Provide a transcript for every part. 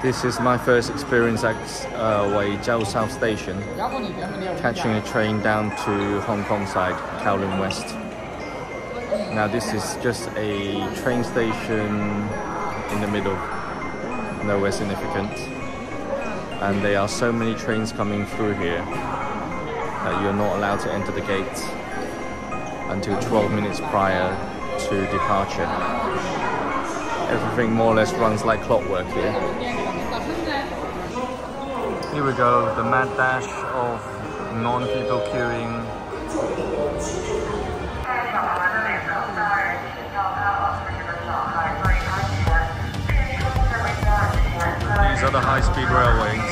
This is my first experience at uh, Waijiao South Station, catching a train down to Hong Kong side, Kowloon West. Now this is just a train station in the middle, nowhere significant. And there are so many trains coming through here that you're not allowed to enter the gates until 12 minutes prior to departure. Everything more or less runs like clockwork here. Here we go, the mad dash of non-people queuing. These are the high-speed railways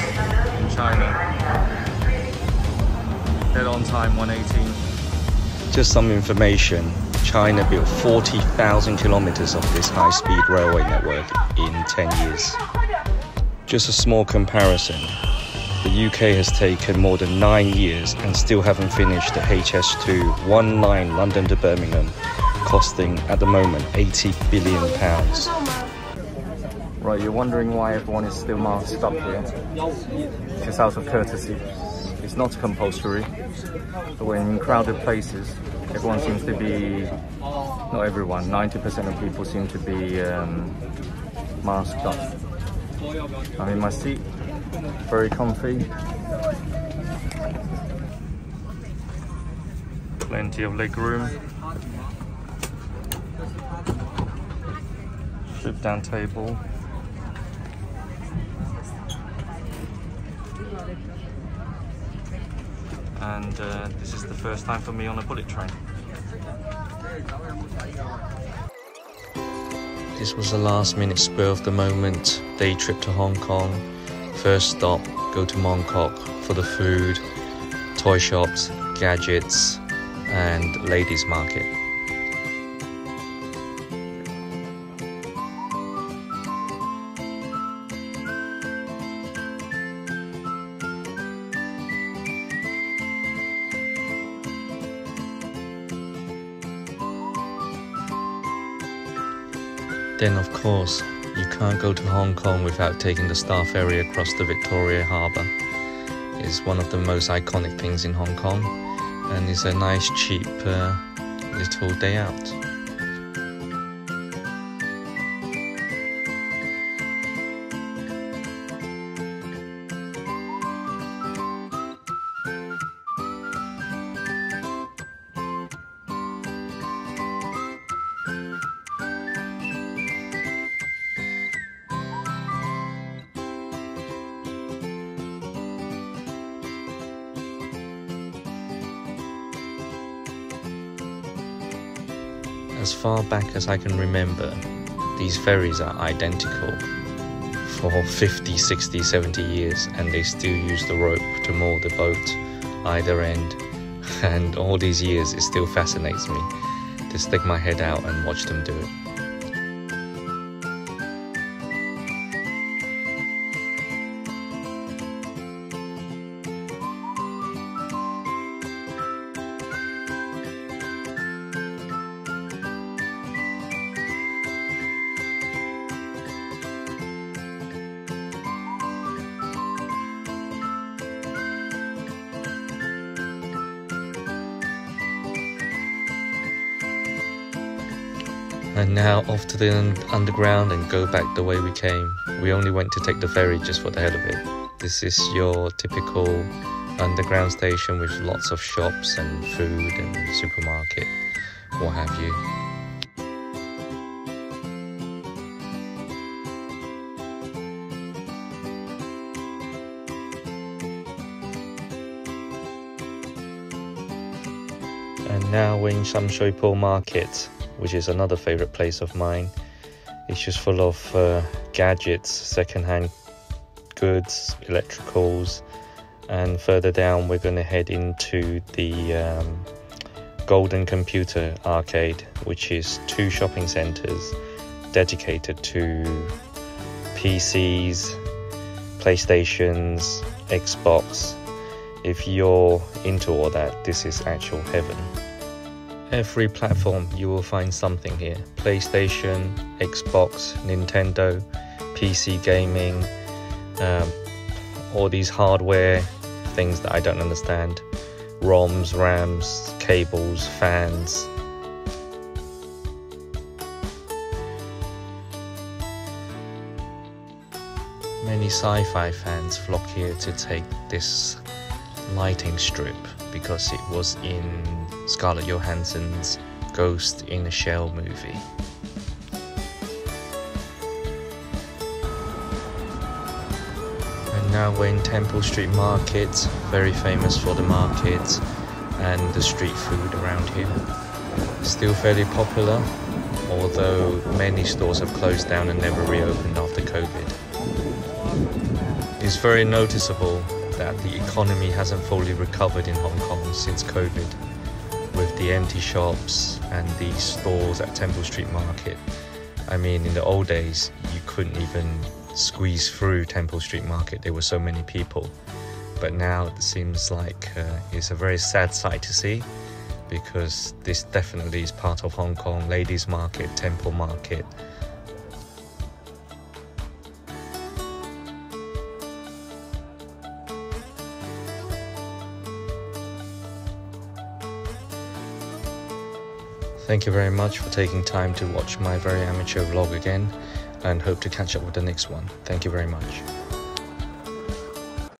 in China. Dead on time 118. Just some information. China built 40,000 kilometers of this high-speed railway network in 10 years. Just a small comparison. The UK has taken more than nine years and still haven't finished the HS2 one line London to Birmingham, costing at the moment 80 billion pounds. Right, you're wondering why everyone is still masked up here. Just out of courtesy. It's not compulsory, but when in crowded places, everyone seems to be, not everyone, 90% of people seem to be um, masked up. I'm in my seat, very comfy. Plenty of leg room. Flip down table. And uh, this is the first time for me on a bullet train. This was a last minute spur of the moment day trip to Hong Kong. First stop, go to Mong Kok for the food, toy shops, gadgets, and ladies' market. Then, of course, you can't go to Hong Kong without taking the Star Ferry across the Victoria Harbour. It's one of the most iconic things in Hong Kong and it's a nice, cheap uh, little day out. As far back as I can remember, these ferries are identical for 50, 60, 70 years and they still use the rope to moor the boat either end. And all these years, it still fascinates me to stick my head out and watch them do it. And now off to the un- underground and go back the way we came. We only went to take the ferry just for the hell of it. This is your typical underground station with lots of shops and food and supermarket, what have you. And now we're in Shamshui Market, which is another favorite place of mine. It's just full of uh, gadgets, secondhand goods, electricals, and further down we're going to head into the um, Golden Computer Arcade, which is two shopping centers dedicated to PCs, PlayStations, Xbox. If you're into all that, this is actual heaven. Every platform you will find something here. PlayStation, Xbox, Nintendo, PC gaming, Um, all these hardware things that I don't understand. ROMs, RAMs, cables, fans. Many sci fi fans flock here to take this lighting strip because it was in Scarlett Johansson's Ghost in a Shell movie. And now we're in Temple Street Market, very famous for the market and the street food around here. Still fairly popular, although many stores have closed down and never reopened after COVID. It's very noticeable that the economy hasn't fully recovered in Hong Kong since COVID, with the empty shops and the stores at Temple Street Market. I mean, in the old days, you couldn't even squeeze through Temple Street Market, there were so many people. But now it seems like uh, it's a very sad sight to see because this definitely is part of Hong Kong ladies market, temple market, Thank you very much for taking time to watch my very amateur vlog again and hope to catch up with the next one. Thank you very much.